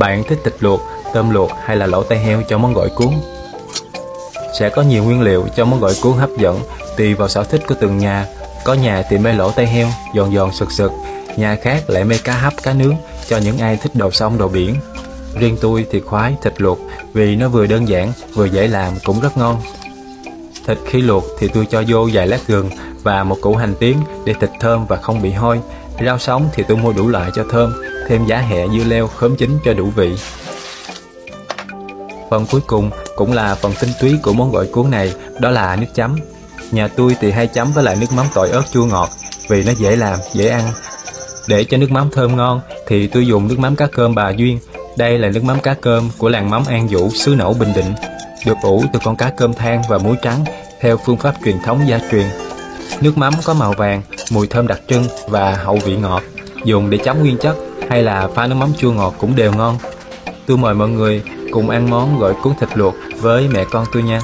Bạn thích thịt luộc, tôm luộc hay là lẩu tay heo cho món gỏi cuốn? Sẽ có nhiều nguyên liệu cho món gỏi cuốn hấp dẫn tùy vào sở thích của từng nhà. Có nhà thì mê lẩu tay heo, giòn giòn sực sực, nhà khác lại mê cá hấp cá nướng cho những ai thích đồ sông đồ biển. Riêng tôi thì khoái thịt luộc vì nó vừa đơn giản vừa dễ làm cũng rất ngon. Thịt khi luộc thì tôi cho vô vài lát gừng và một củ hành tím để thịt thơm và không bị hôi. Rau sống thì tôi mua đủ loại cho thơm, thêm giá hẹ dưa leo khóm chín cho đủ vị. Phần cuối cùng cũng là phần tinh túy của món gỏi cuốn này, đó là nước chấm. Nhà tôi thì hay chấm với lại nước mắm tỏi ớt chua ngọt vì nó dễ làm, dễ ăn. Để cho nước mắm thơm ngon thì tôi dùng nước mắm cá cơm bà Duyên. Đây là nước mắm cá cơm của làng mắm An Vũ, xứ Nẫu, Bình Định. Được ủ từ con cá cơm than và muối trắng theo phương pháp truyền thống gia truyền. Nước mắm có màu vàng, mùi thơm đặc trưng và hậu vị ngọt. Dùng để chấm nguyên chất hay là pha nước mắm chua ngọt cũng đều ngon. Tôi mời mọi người cùng ăn món gỏi cuốn thịt luộc với mẹ con tôi nha.